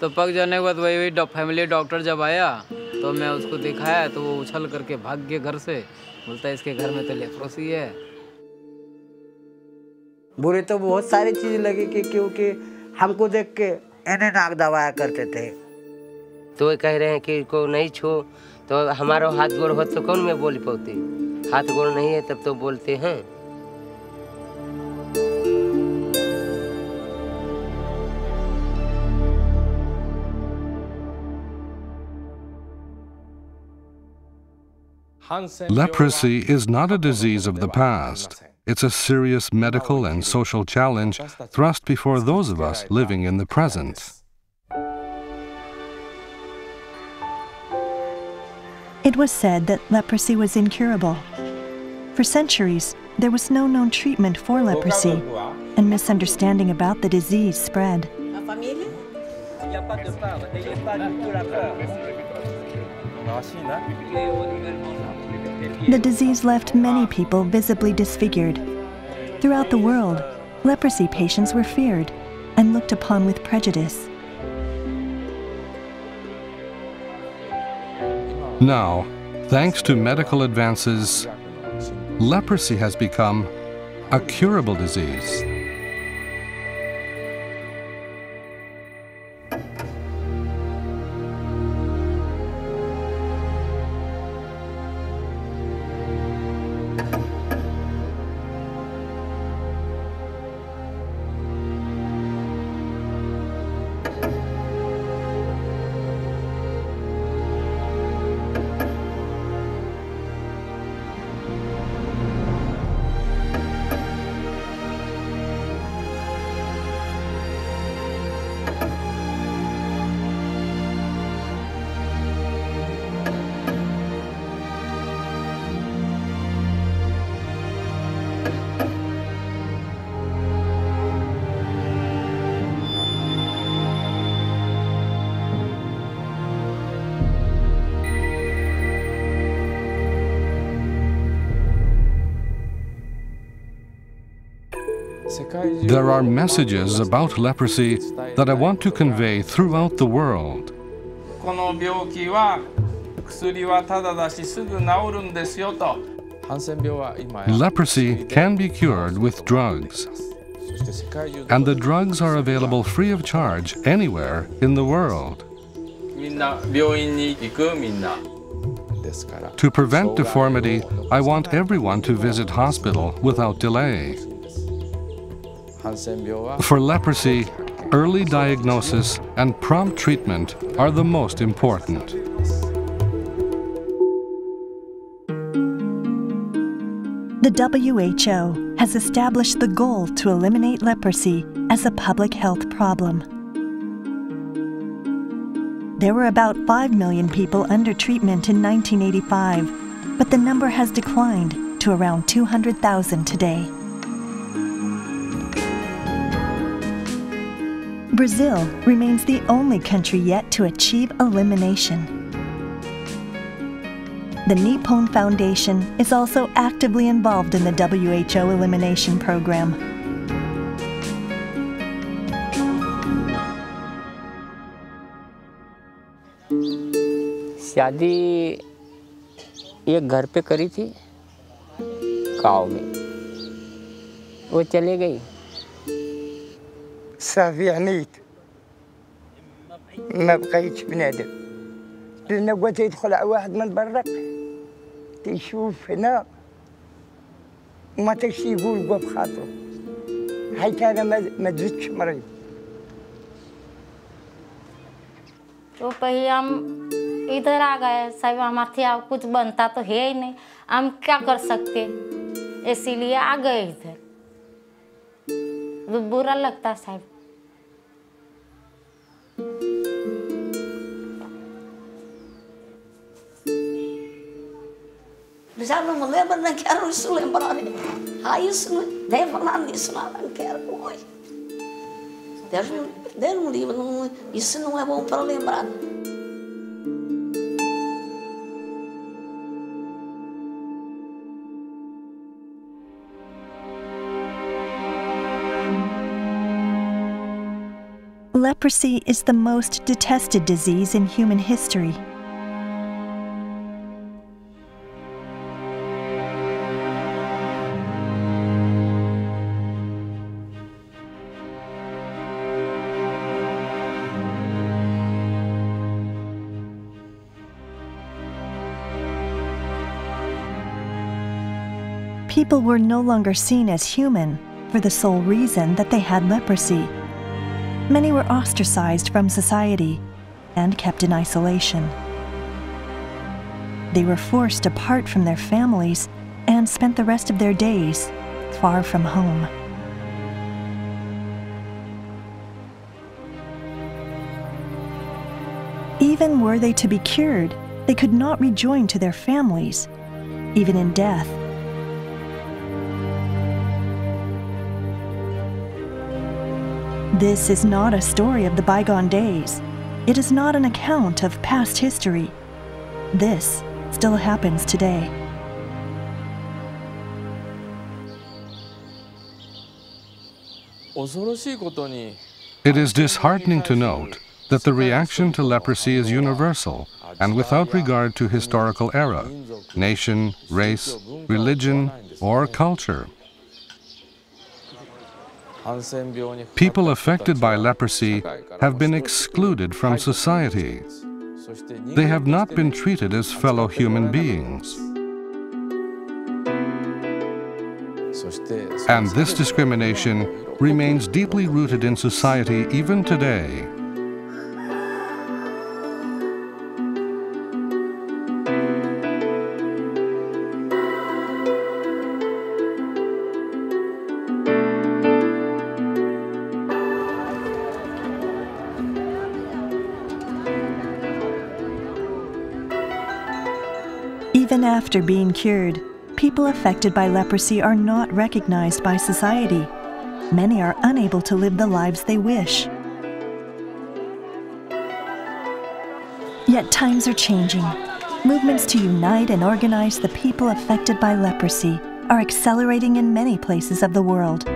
तो पक जाने के बाद वही वही फैमिली डॉक्टर जब आया तो मैं उसको दिखाया तो वो उछल करके भाग गया घर से। बोलता है इसके घर में तो लेप्रोसी है। बुरे तो बहुत सारी चीज़ लगी कि क्योंकि हमको देख के इन्हें नाक दबाया करते थे। तो वो कह रहे हैं कि को नहीं छो तो हमारा हाथ गोड़ हो तो कौन में बोल पाती हाथ गोड़ नहीं है तब तो बोलते हैं। Leprosy is not a disease of the past. It's a serious medical and social challenge thrust before those of us living in the present. It was said that leprosy was incurable. For centuries, there was no known treatment for leprosy, and misunderstanding about the disease spread. The disease left many people visibly disfigured. Throughout the world, leprosy patients were feared and looked upon with prejudice. Now, thanks to medical advances, leprosy has become a curable disease. There are messages about leprosy that I want to convey throughout the world. Leprosy can be cured with drugs. And the drugs are available free of charge anywhere in the world. To prevent deformity, I want everyone to visit hospital without delay. For leprosy, early diagnosis and prompt treatment are the most important. The WHO has established the goal to eliminate leprosy as a public health problem. There were about 5 million people under treatment in 1985, but the number has declined to around 200,000 today. Brazil remains the only country yet to achieve elimination. The Nippon Foundation is also actively involved in the WHO elimination program. शादी एक घर पे करी थी गाँव में वो चले गई سافيانيت ما بقيتش بنادم لأن بغيت يدخل على واحد من برا تيشوف هنا وما تيش يقول بوا بخاطرو حيت أنا ما ما زدتش مريض तो पहले हम इधर आ गए सब हमारे थे अब कुछ बनता तो है ही नहीं हम क्या कर सकते इसीलिए आ गए इधर तो बुरा लगता साहब Já não me lembro, não quero isso lembrar. Ah, isso não deve falar nisso, não, não quero. Oi. Deus Deus me livre, não, isso não é bom para lembrar. leprosy is the most detested disease in human history. People were no longer seen as human for the sole reason that they had leprosy. Many were ostracized from society and kept in isolation. They were forced apart from their families and spent the rest of their days far from home. Even were they to be cured, they could not rejoin to their families, even in death. This is not a story of the bygone days. It is not an account of past history. This still happens today. It is disheartening to note that the reaction to leprosy is universal and without regard to historical era, nation, race, religion, or culture. People affected by leprosy have been excluded from society. They have not been treated as fellow human beings. And this discrimination remains deeply rooted in society even today. Even after being cured, people affected by leprosy are not recognized by society. Many are unable to live the lives they wish. Yet times are changing. Movements to unite and organize the people affected by leprosy are accelerating in many places of the world.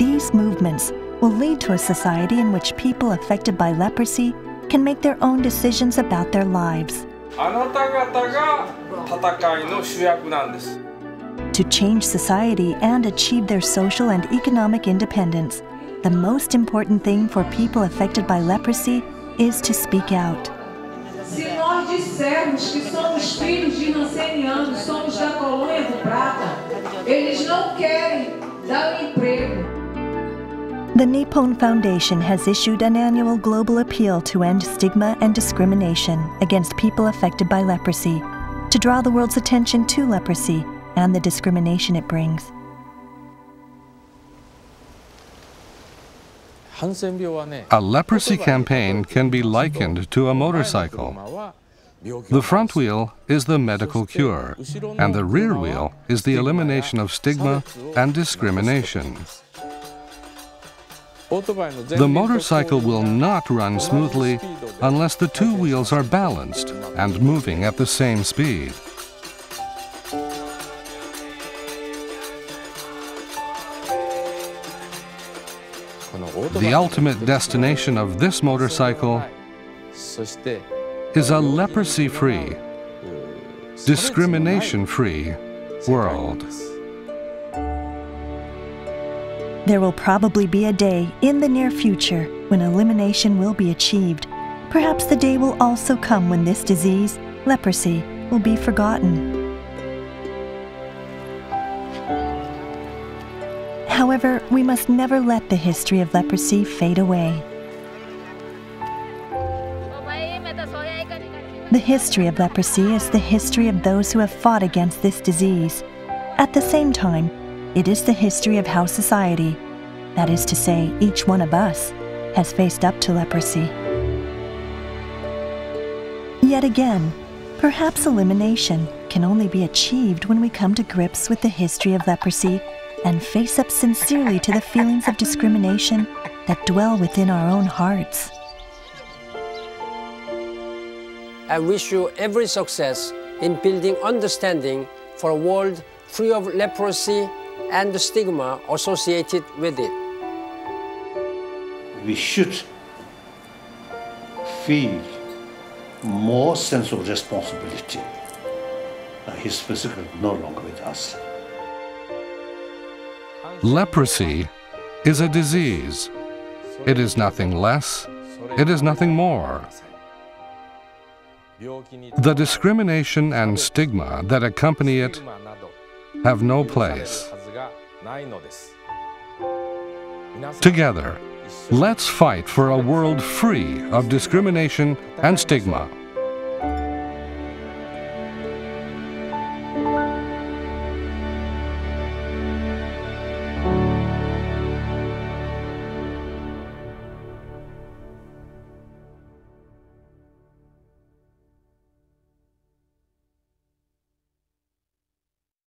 These movements will lead to a society in which people affected by leprosy can make their own decisions about their lives. To change society and achieve their social and economic independence, the most important thing for people affected by leprosy is to speak out. Um the Nippon Foundation has issued an annual global appeal to end stigma and discrimination against people affected by leprosy to draw the world's attention to leprosy and the discrimination it brings. A leprosy campaign can be likened to a motorcycle. The front wheel is the medical cure, and the rear wheel is the elimination of stigma and discrimination. The motorcycle will not run smoothly unless the two wheels are balanced and moving at the same speed. The ultimate destination of this motorcycle is a leprosy free, discrimination free world. There will probably be a day in the near future when elimination will be achieved. Perhaps the day will also come when this disease, leprosy, will be forgotten. However, we must never let the history of leprosy fade away. The history of leprosy is the history of those who have fought against this disease. At the same time, it is the history of how society, that is to say, each one of us, has faced up to leprosy. Yet again, perhaps elimination can only be achieved when we come to grips with the history of leprosy and face up sincerely to the feelings of discrimination that dwell within our own hearts. I wish you every success in building understanding for a world free of leprosy and the stigma associated with it. We should feel more sense of responsibility. He's physically no longer with us. Leprosy is a disease. It is nothing less, it is nothing more. The discrimination and stigma that accompany it have no place. Together, let's fight for a world free of discrimination and stigma.